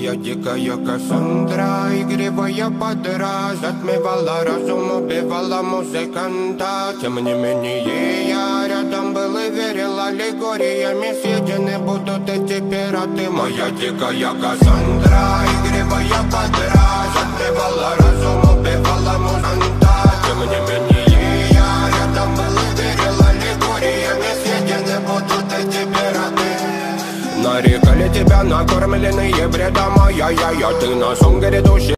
Моя дикая Кассандра, игривая подра Затмевала разум, убивала музыканта. Тем не менее я рядом был и верил Аллегориями. Съедены будут эти пираты Моя дикая Кассандра, игривая подра Затмевала разум, убивала музыканта. Тем не менее рядом был и верил Аллегориями. Съедены будут эти пираты. Нарекали тебя накормленные 야야야야 뜨나 성게레 도시